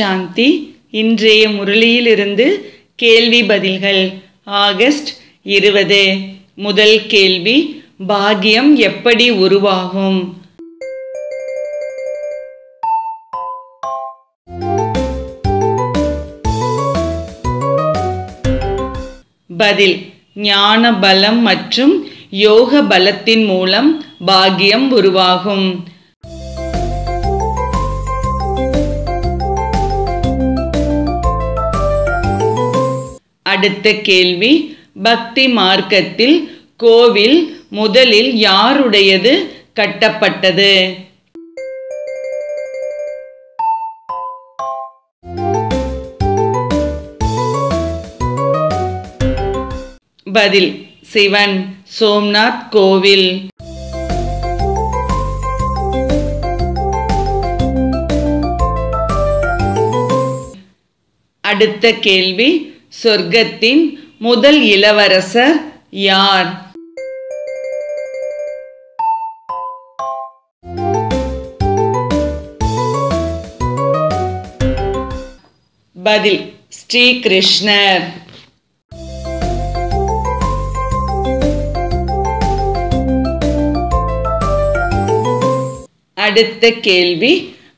சாந்தி இன்றைய முரளியிலிருந்து கேள்வி பதில்கள். ஆகஸ்ட் இருபது. முதல் கேள்வி பாக்கியம் எப்படி உருவாகும்? பதில் ஞான பலம் மற்றும் யோக பலத்தின் மூலம் பாக்கியம் உருவாகும். அடுத்த கேள்வி பக்தி மார்க்கத்தில் கோவில் முதலில் யாருடையது கட்டப்பட்டது? பதில் சிவன் சோம்நாத் கோவில். அடுத்த கேள்வி சொர்க்கத்தின் முதல் இளவரசர் யார்? பதில் ஸ்ரீ கிருஷ்ணர் அடுத்த கேள்வி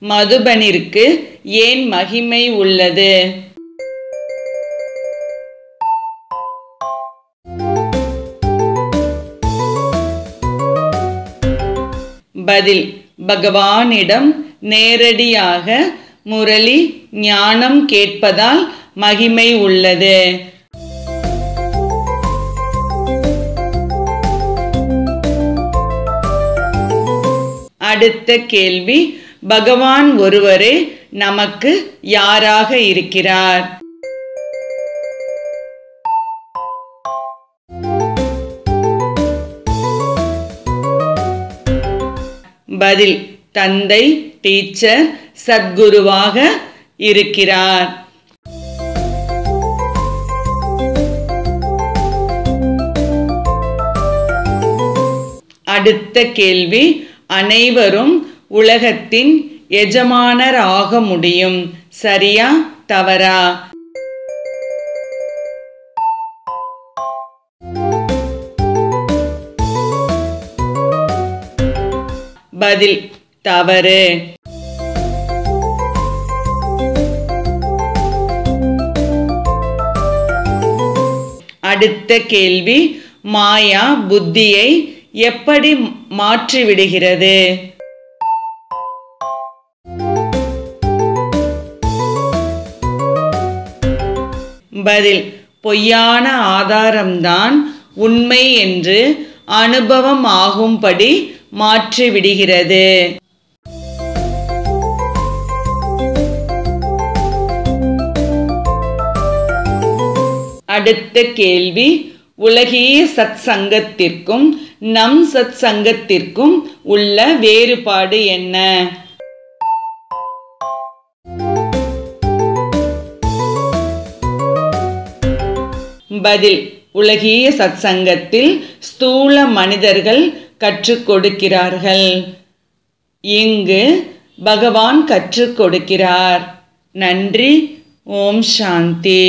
மதுபனிற்கு ஏன் மகிமை உள்ளது? பதில் பகவானிடம் நேரடியாக முரளி ஞானம் கேட்பதால் மகிமை உள்ளது. அடுத்த கேள்வி பகவான் ஒருவரே நமக்கு யாராக இருக்கிறார்? பதில் தந்தை டீச்சர் சத்குருவாக இருக்கிறார். அடுத்த கேள்வி அனைவரும் உலகத்தின் எஜமானர் ஆக முடியும். சரியா? தவறா? பதில் தவறு. அடுத்த கேள்வி மாயா புத்தியை எப்படி மாற்றிவிடுகிறது? பதில் பொய்யான ஆதாரம்தான் உண்மை என்று அனுபவம் ஆகும்படி மாற்றிவிடுகிறது அடுத்த கேள்வி உலகிய சத் சங்கத்திற்கும் நம் சத் சங்கத்திற்கும் உள்ள வேறுபாடு என்ன? பதில் உலகிய சத் சங்கத்தில் ஸ்தூல மனிதர்கள் கற்றுக் கொடுக்கிறார்கள் இங்கு பகவான் கற்றுக் கொடுக்கிறார் நன்றி. ஓம் சாந்தி.